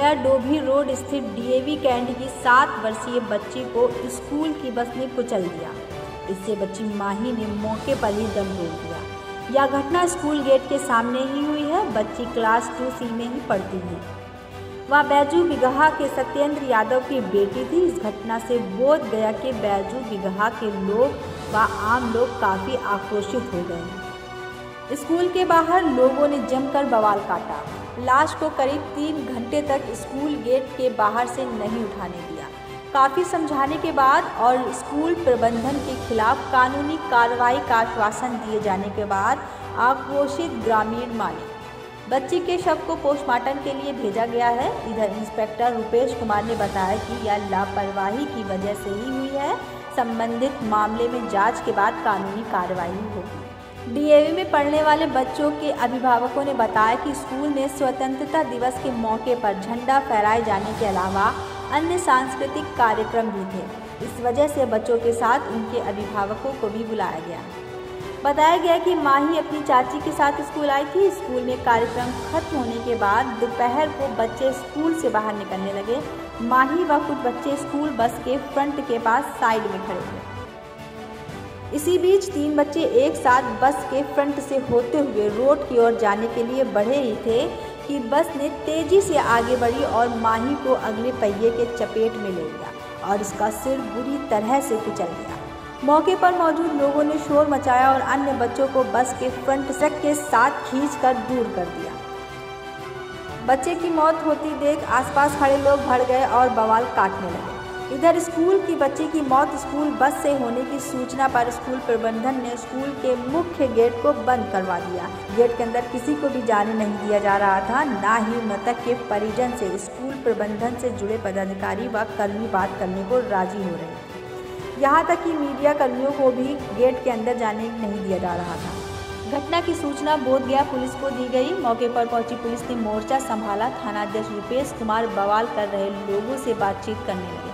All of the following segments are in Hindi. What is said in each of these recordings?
नगर डोभी रोड स्थित डीएवी कैंट की सात वर्षीय बच्ची को स्कूल की बस ने कुचल दिया। इससे बच्ची माही ने मौके पर ही दम तोड़ दिया। यह घटना स्कूल गेट के सामने ही हुई है। बच्ची क्लास टू सी में ही पढ़ती है। वह बैजू बिगहा के सत्येंद्र यादव की बेटी थी। इस घटना से बोध गया के बैजू बिगहा के लोग व आम लोग काफ़ी आक्रोशित हो गए। स्कूल के बाहर लोगों ने जमकर बवाल काटा। लाश को करीब तीन घंटे तक स्कूल गेट के बाहर से नहीं उठाने दिया। काफ़ी समझाने के बाद और स्कूल प्रबंधन के खिलाफ कानूनी कार्रवाई का आश्वासन दिए जाने के बाद आक्रोशित ग्रामीण माने बच्ची के शव को पोस्टमार्टम के लिए भेजा गया है। इधर इंस्पेक्टर रुपेश कुमार ने बताया कि यह लापरवाही की वजह से ही हुई है। संबंधित मामले में जाँच के बाद कानूनी कार्रवाई होगी। डीएवी में पढ़ने वाले बच्चों के अभिभावकों ने बताया कि स्कूल में स्वतंत्रता दिवस के मौके पर झंडा फहराए जाने के अलावा अन्य सांस्कृतिक कार्यक्रम भी थे। इस वजह से बच्चों के साथ उनके अभिभावकों को भी बुलाया गया। बताया गया कि माही अपनी चाची के साथ स्कूल आई थी। स्कूल में कार्यक्रम खत्म होने के बाद दोपहर को बच्चे स्कूल से बाहर निकलने लगे। माही व कुछ बच्चे स्कूल बस के फ्रंट के पास साइड में खड़े थे इसी बीच तीन बच्चे एक साथ बस के फ्रंट से होते हुए रोड की ओर जाने के लिए बढ़े ही थे कि बस ने तेज़ी से आगे बढ़ी और माही को अगले पहिए के चपेट में ले लिया और इसका सिर बुरी तरह से कुचल गया। मौके पर मौजूद लोगों ने शोर मचाया और अन्य बच्चों को बस के फ्रंट ट्रक के साथ खींच कर दूर कर दिया। बच्चे की मौत होती देख आसपास खड़े लोग भर गए और बवाल काटने लगे। इधर स्कूल की बच्ची की मौत स्कूल बस से होने की सूचना पर स्कूल प्रबंधन ने स्कूल के मुख्य गेट को बंद करवा दिया। गेट के अंदर किसी को भी जाने नहीं दिया जा रहा था, न ही मृतक के परिजन से। स्कूल प्रबंधन से जुड़े पदाधिकारी व कर्मी बात करने को राज़ी हो रहे यहाँ तक कि मीडिया कर्मियों को भी गेट के अंदर जाने नहीं दिया जा रहा था। घटना की सूचना बोध गया पुलिस को दी गई। मौके पर पहुँची पुलिस ने मोर्चा संभाला। थानाध्यक्ष रूपेश कुमार बवाल कर रहे लोगों से बातचीत करने लगे।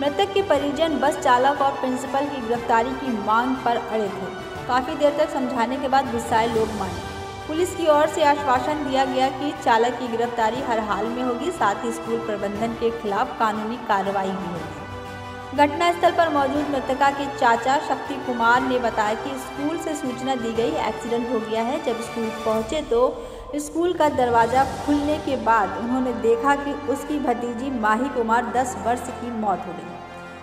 मृतक के परिजन बस चालक और प्रिंसिपल की गिरफ्तारी की मांग पर अड़े थे। काफ़ी देर तक समझाने के बाद गुस्साए लोग माने पुलिस की ओर से आश्वासन दिया गया कि चालक की गिरफ्तारी हर हाल में होगी, साथ ही स्कूल प्रबंधन के खिलाफ कानूनी कार्रवाई भी होगी। घटनास्थल पर मौजूद मृतका के चाचा शक्ति कुमार ने बताया कि स्कूल से सूचना दी गई, एक्सीडेंट हो गया है, जब स्कूल पहुँचे तो स्कूल का दरवाज़ा खुलने के बाद उन्होंने देखा कि उसकी भतीजी माही कुमार 10 वर्ष की मौत हो गई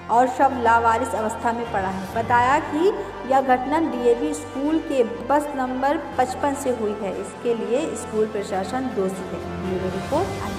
और शव लावारिस अवस्था में पड़ा है। बताया कि यह घटना डीएवी स्कूल के बस नंबर 55 से हुई है। इसके लिए स्कूल प्रशासन दोषी है। ब्यूरो रिपोर्ट आई